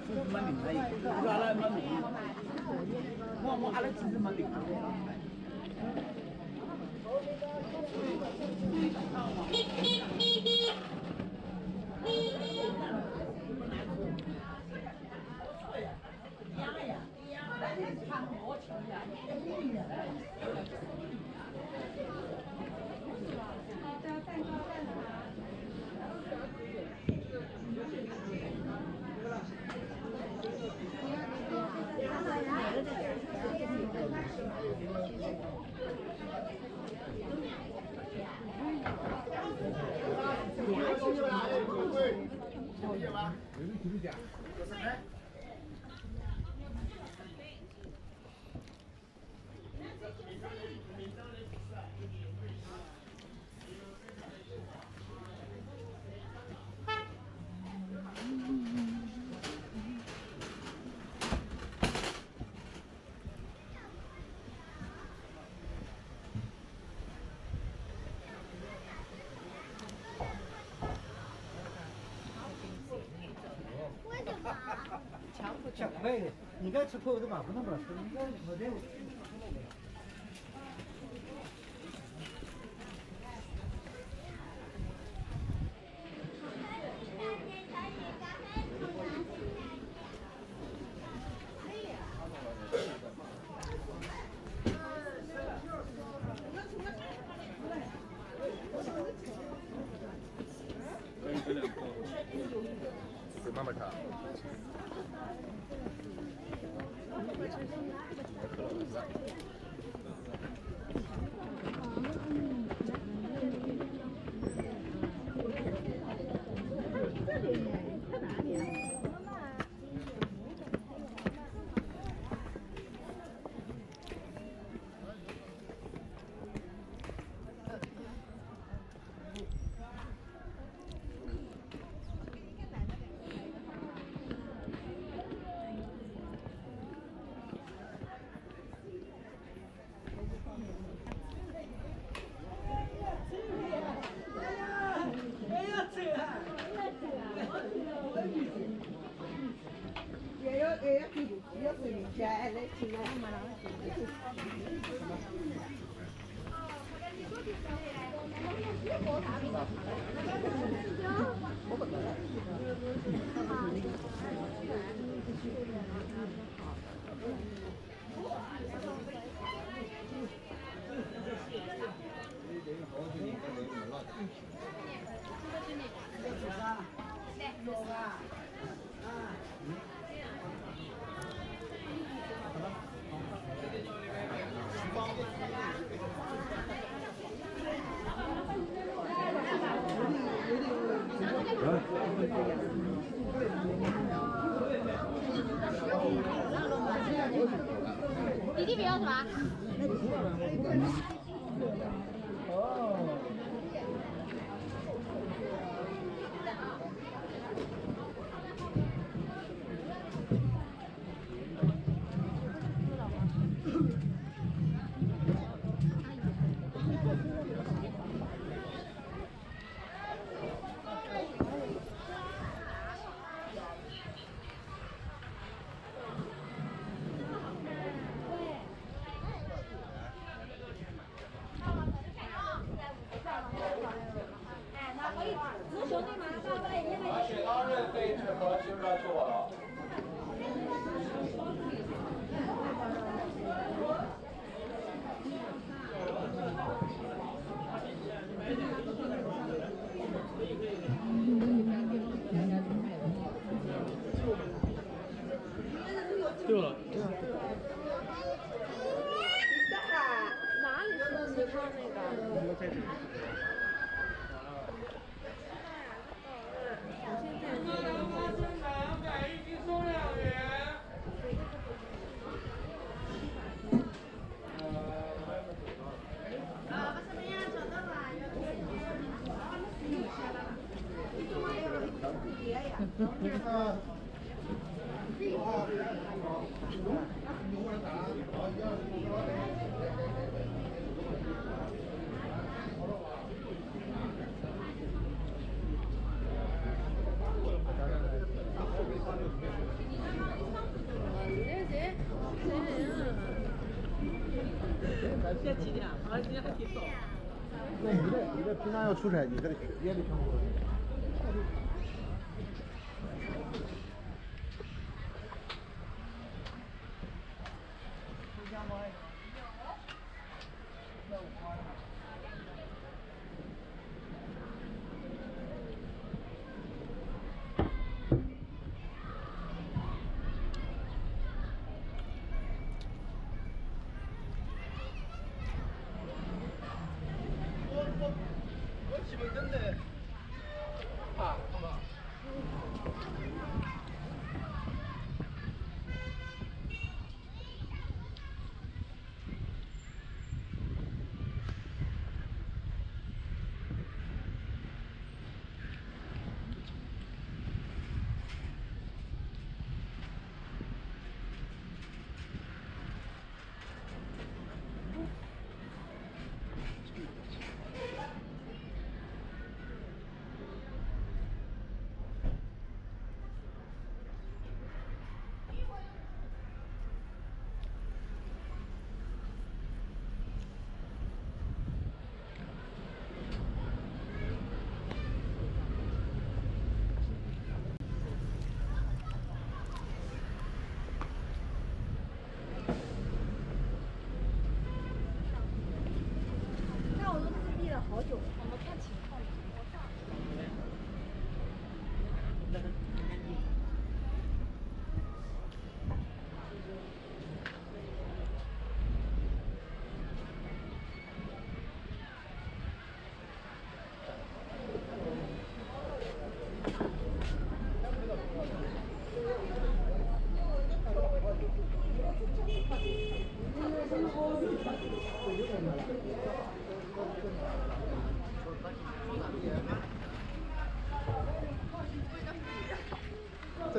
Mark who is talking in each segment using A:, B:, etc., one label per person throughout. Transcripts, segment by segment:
A: 车子没拧上，我拉了没拧上。我我阿拉车子没拧上。哎，的？蛋糕蛋糕。
B: 小块的，你该吃扣子吧？不能不吃，你该我这。
C: 要去
D: 弟弟不要是吧？
E: 选二任飞乘和进入到就我了。
A: 对了，
D: 哪里是你看那个？
C: 啊。
A: 现在几点啊？好像今天还挺早。
B: 那你这你这平常要出差，你可得，也得全国。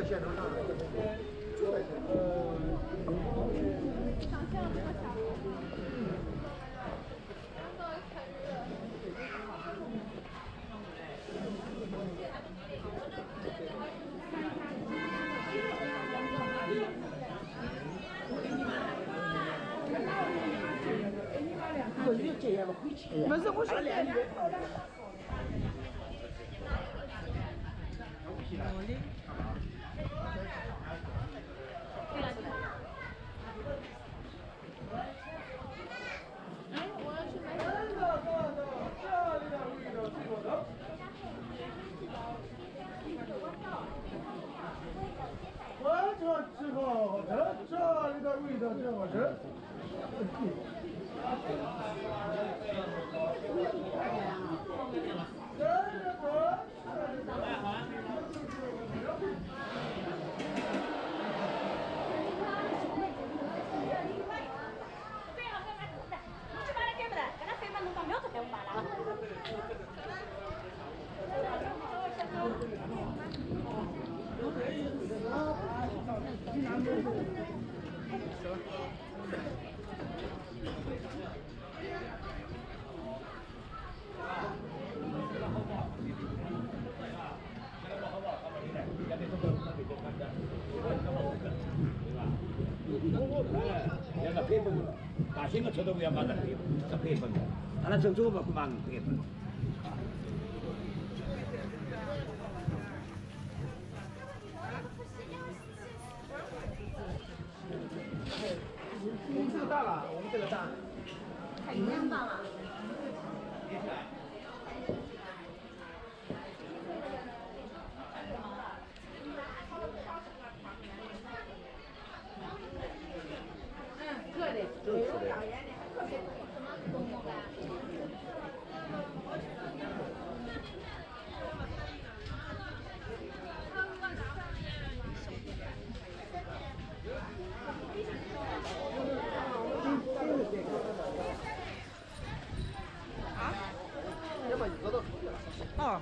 B: 在线上上。
A: 没事，我说两句。
B: 我这吃好的，这里的味道真好吃。
F: 两个配分的，大型的车都不要马上配，是配分的。当然，这这个不马上配分。
B: 我们这个大了，我们这个大。
D: 二。啊！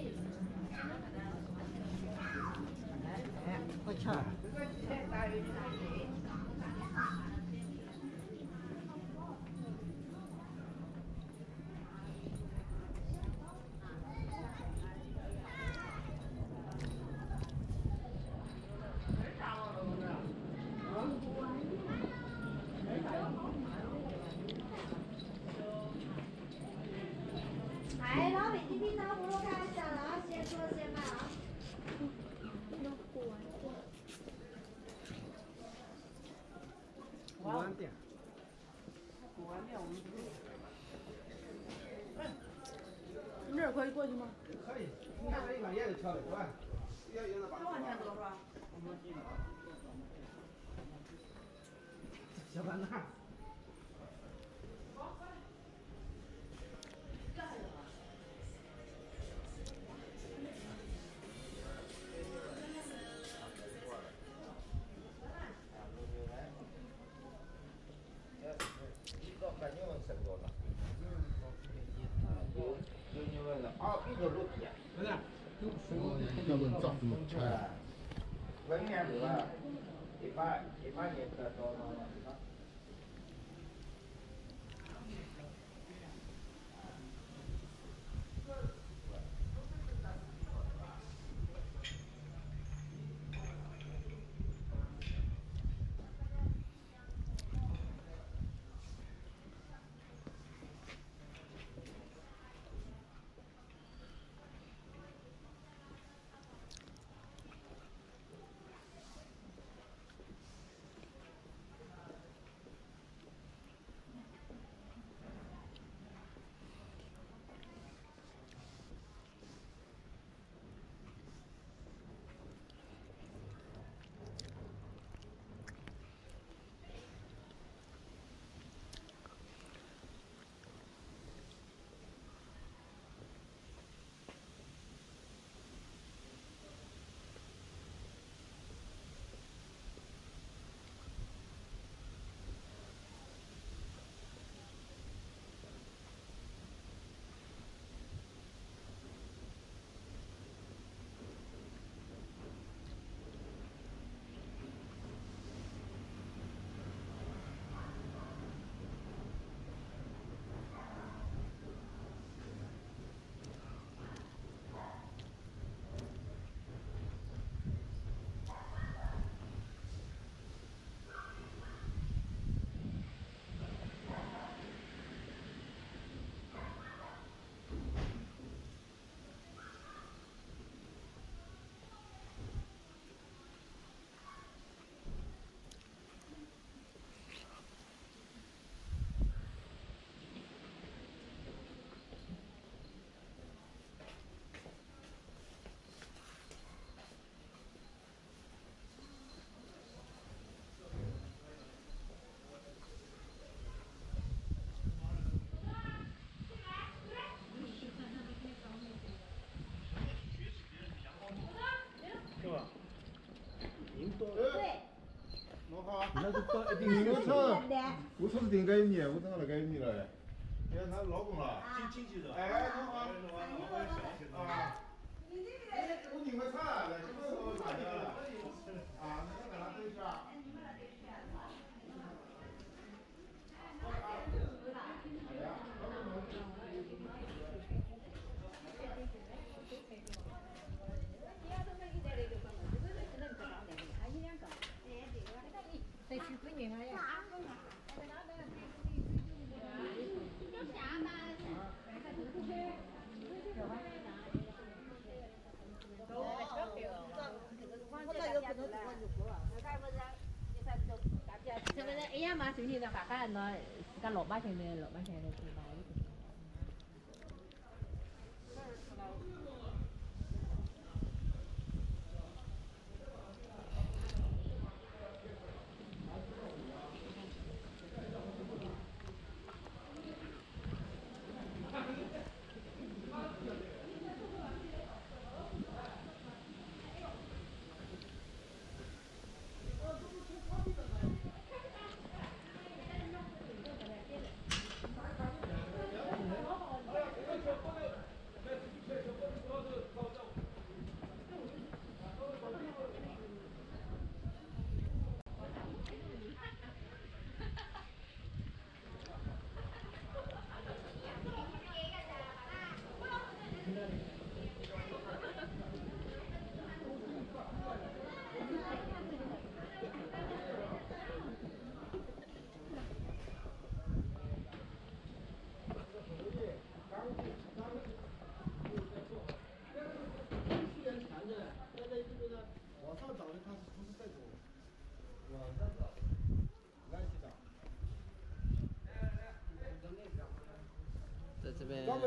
D: 古玩店。
A: 古玩店，我们你这儿可以过去吗？
B: 可以，你看这一把叶子挑的多。小板凳。
G: Barcelona. Ah, bây giờ lúc
D: này.
B: Bây giờ
G: lúc này. Bây giờ lúc
B: này.
G: Vẫn nghe
B: được à?
D: Thì ba, thì ba nhìn tờ tờ mà.
B: 我操，我操是订改你，我正好来改你了。你看他老公了。
F: 经经纪人？
B: 哎，侬好。啊。我订个菜，来，这个我打的了。啊，那个在哪等一下？
H: 是不是一样嘛？随你的话，看那自家老百姓的老百姓的知道。
B: 他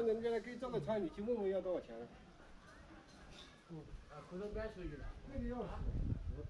G: 人家来给这个厂，你去问问要多少钱。
I: 啊，可能搬出去了。
G: 那个要死，我